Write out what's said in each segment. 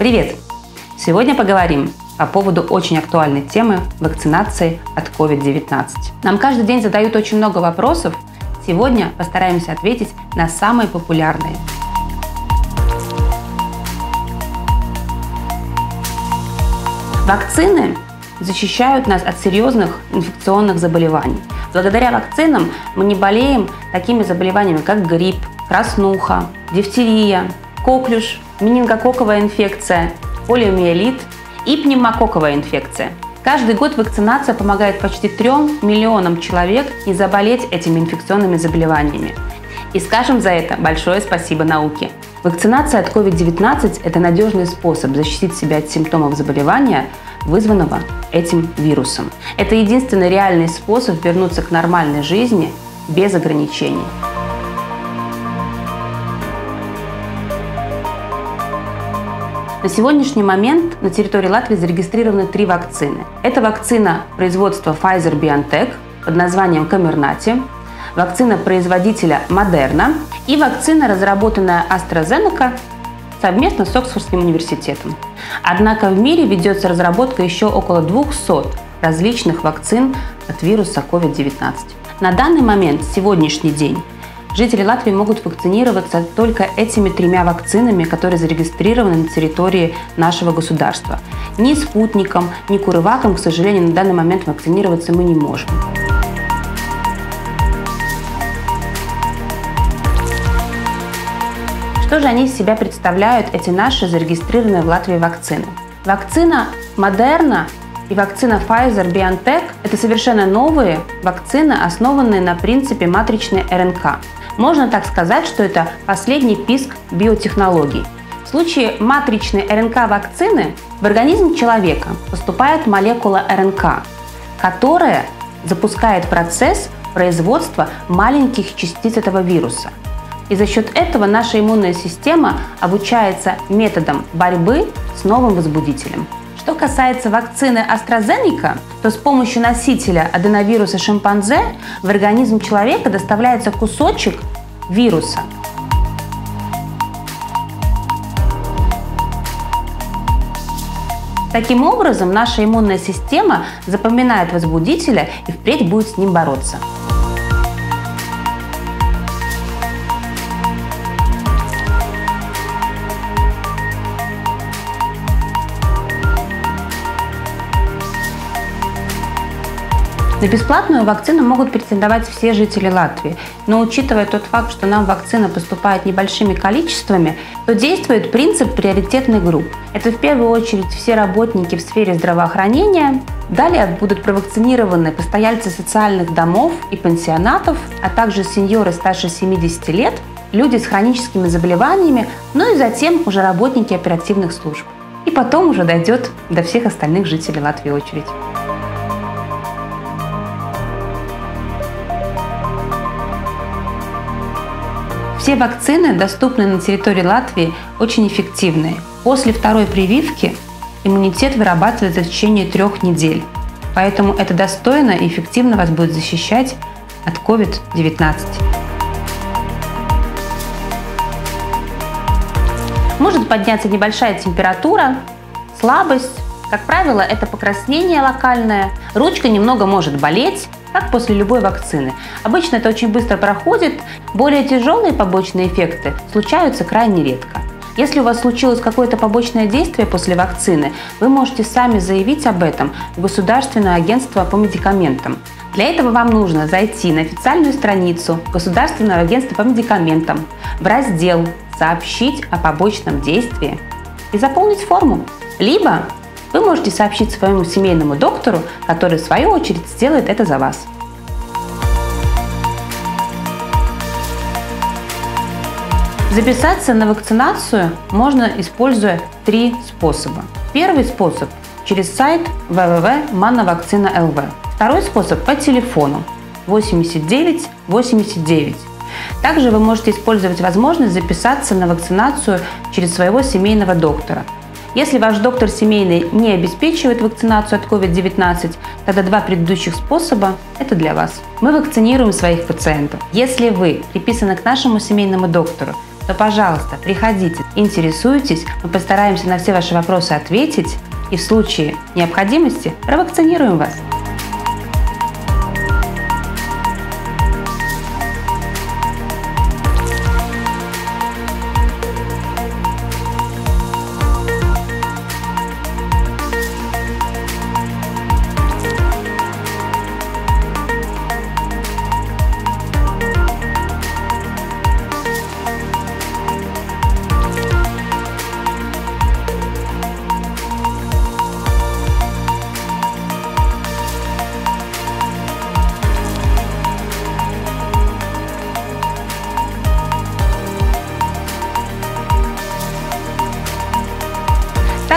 Привет! Сегодня поговорим по поводу очень актуальной темы вакцинации от COVID-19. Нам каждый день задают очень много вопросов. Сегодня постараемся ответить на самые популярные. Вакцины защищают нас от серьезных инфекционных заболеваний. Благодаря вакцинам мы не болеем такими заболеваниями, как грипп, краснуха, дифтерия, коклюш, менингококковая инфекция, полиомиелит и пневмококковая инфекция. Каждый год вакцинация помогает почти 3 миллионам человек не заболеть этими инфекционными заболеваниями. И скажем за это большое спасибо науке. Вакцинация от COVID-19 – это надежный способ защитить себя от симптомов заболевания, вызванного этим вирусом. Это единственный реальный способ вернуться к нормальной жизни без ограничений. На сегодняшний момент на территории Латвии зарегистрированы три вакцины. Это вакцина производства Pfizer-BioNTech под названием Камернати, вакцина производителя Moderna и вакцина, разработанная AstraZeneca совместно с Оксфордским университетом. Однако в мире ведется разработка еще около 200 различных вакцин от вируса COVID-19. На данный момент, сегодняшний день, Жители Латвии могут вакцинироваться только этими тремя вакцинами, которые зарегистрированы на территории нашего государства. Ни спутником, ни курываком, к сожалению, на данный момент вакцинироваться мы не можем. Что же они из себя представляют, эти наши зарегистрированные в Латвии вакцины? Вакцина Модерна и вакцина Pfizer-BioNTech – это совершенно новые вакцины, основанные на принципе матричной РНК. Можно так сказать, что это последний писк биотехнологий. В случае матричной РНК-вакцины в организм человека поступает молекула РНК, которая запускает процесс производства маленьких частиц этого вируса. И за счет этого наша иммунная система обучается методам борьбы с новым возбудителем. Что касается вакцины AstraZeneca, то с помощью носителя аденовируса шимпанзе в организм человека доставляется кусочек вируса. Таким образом, наша иммунная система запоминает возбудителя и впредь будет с ним бороться. На бесплатную вакцину могут претендовать все жители Латвии, но учитывая тот факт, что нам вакцина поступает небольшими количествами, то действует принцип приоритетных групп. Это в первую очередь все работники в сфере здравоохранения, Далее будут провакцинированы постояльцы социальных домов и пансионатов, а также сеньоры старше 70 лет, люди с хроническими заболеваниями, ну и затем уже работники оперативных служб. И потом уже дойдет до всех остальных жителей Латвии очередь. Все вакцины, доступные на территории Латвии, очень эффективные. После второй прививки иммунитет вырабатывается в течение трех недель. Поэтому это достойно и эффективно вас будет защищать от COVID-19. Может подняться небольшая температура, слабость. Как правило, это покраснение локальное. Ручка немного может болеть, как после любой вакцины. Обычно это очень быстро проходит, более тяжелые побочные эффекты случаются крайне редко. Если у вас случилось какое-то побочное действие после вакцины, вы можете сами заявить об этом в Государственное агентство по медикаментам. Для этого вам нужно зайти на официальную страницу Государственного агентства по медикаментам в раздел «Сообщить о побочном действии» и заполнить форму. Либо вы можете сообщить своему семейному доктору, который в свою очередь сделает это за вас. Записаться на вакцинацию можно, используя три способа. Первый способ – через сайт www.manavakcina.lv. Второй способ – по телефону 89 89. Также вы можете использовать возможность записаться на вакцинацию через своего семейного доктора – если ваш доктор семейный не обеспечивает вакцинацию от COVID-19, тогда два предыдущих способа – это для вас. Мы вакцинируем своих пациентов. Если вы приписаны к нашему семейному доктору, то, пожалуйста, приходите, интересуйтесь, мы постараемся на все ваши вопросы ответить и в случае необходимости провакцинируем вас.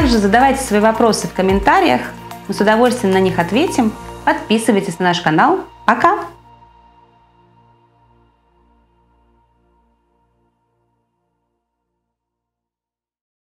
Также задавайте свои вопросы в комментариях. Мы с удовольствием на них ответим. Подписывайтесь на наш канал. Пока!